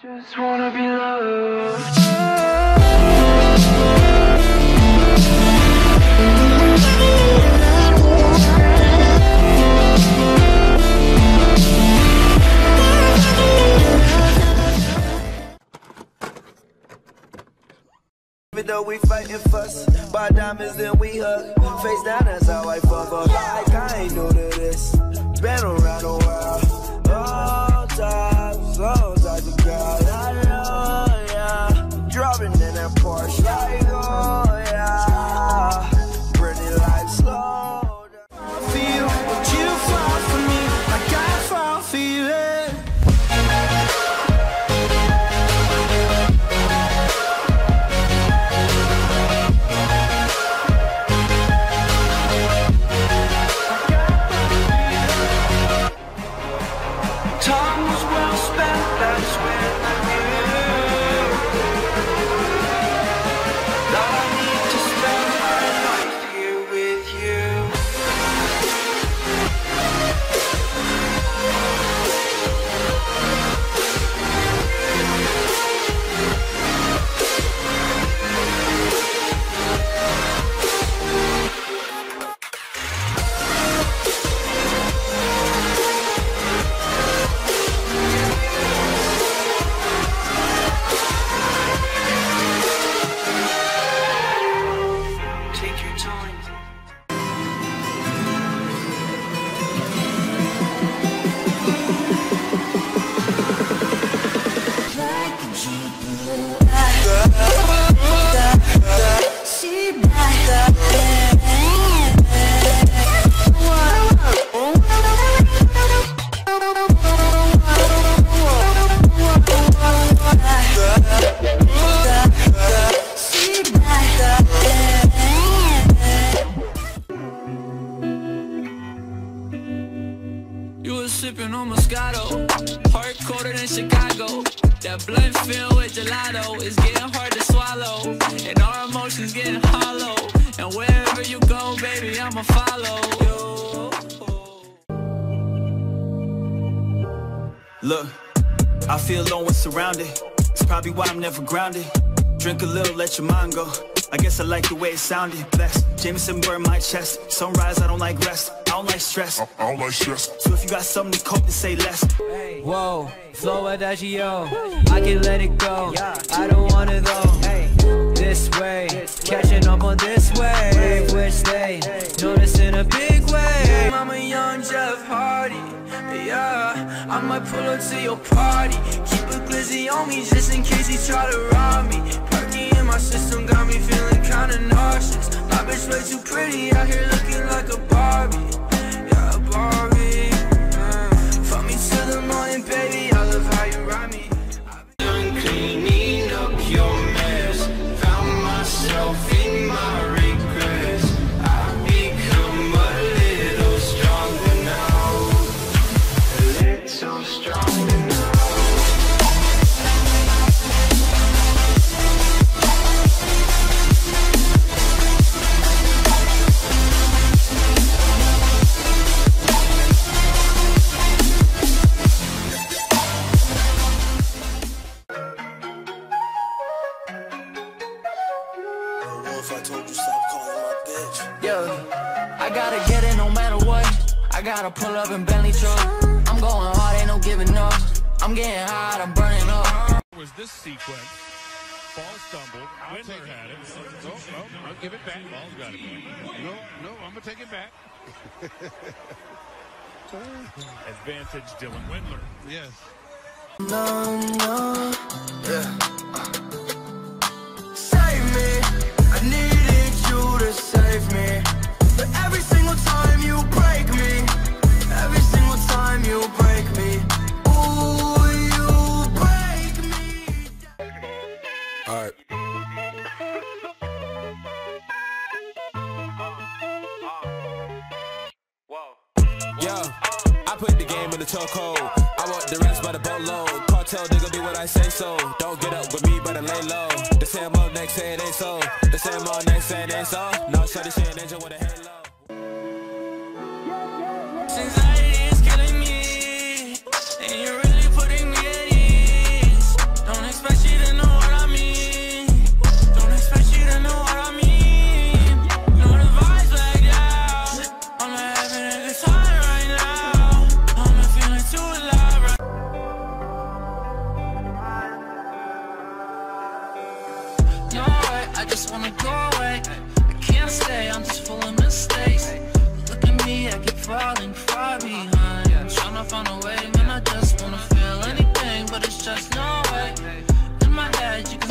Just wanna be loved. Even though we fighting fuss, buy diamonds then we hug. Face down, that's how I fuck up. Like I ain't new to this. Been around the world, all times, all That filled with gelato is getting hard to swallow, and our emotions getting hollow. And wherever you go, baby, I'ma follow. Look, I feel alone when surrounded. It's probably why I'm never grounded. Drink a little, let your mind go. I guess I like the way it sounded. Blessed. Jameson burn my chest. Sunrise, I don't like rest. I don't like stress. I don't like stress. So if you got something to cope, then say less. Whoa, flow adagio, I can let it go. I don't wanna go this way, catching up on this wave, which they in a big way. I'm a young Jeff Hardy, yeah. I might pull up to your party. Keep a glizzy on me just in case he try to rob me. My system got me feeling kinda nauseous. My bitch way too pretty out here gotta pull up in Bentley truck. I'm going hard, ain't no giving up. I'm getting hot, I'm burning up. was this sequence. Ball stumbled. Windler had it. Oh, oh, oh, I'll give it back. Ball's got it. No, no, I'm going to take it back. Advantage Dylan Windler. Yes. No, no, yeah. Yo, I put the game in the chokehold. I want the rest by the boatload. Cartel, nigga be what I say so. Don't get up with me, better lay low. The same old next say it ain't so. The same old next say it ain't so. No, shorty shit, angel with a halo.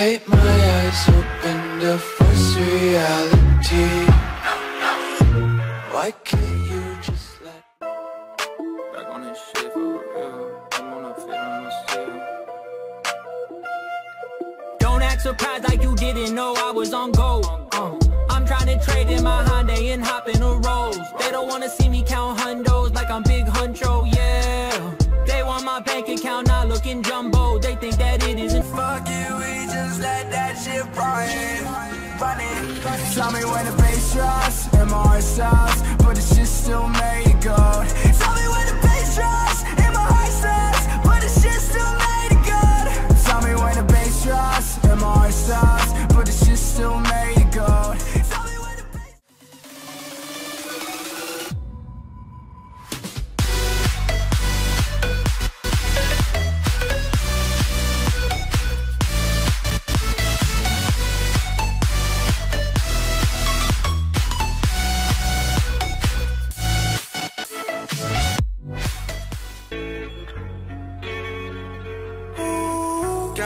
Take my eyes open to force reality. Why can't you just let Back on this shit for real. I wanna fit on the seal. Don't act surprised like you didn't know I was on gold. Uh, I'm trying to trade in my Hyundai and hop in a Rolls. They don't wanna see me count hundos like I'm big huncho, yeah. My bank account not looking jumbo. They think that it isn't Fuck it, we just let that shit run. Tell me when the bass drops and my heart stops, but the shit still made it go. Tell me when the bass drops and my heart stops, but the shit still made it good. Tell me when the bass drops and my heart stops, but the shit still made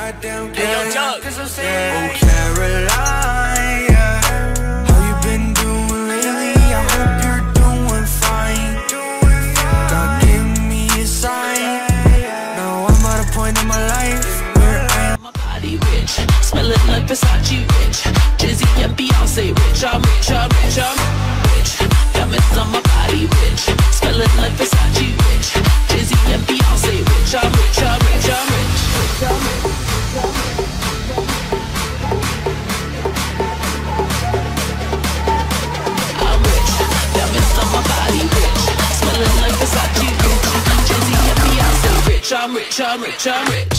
Goddamn, hey, yo, Chuck. Oh, Caroline, yeah. How you been doing lately? I hope you're doing fine. God, give me a sign. Now I'm at a point in my life where I am. my body rich, smelling like Versace rich. Jizzy and Beyonce rich, I'm rich, I'm rich, I'm rich, rich,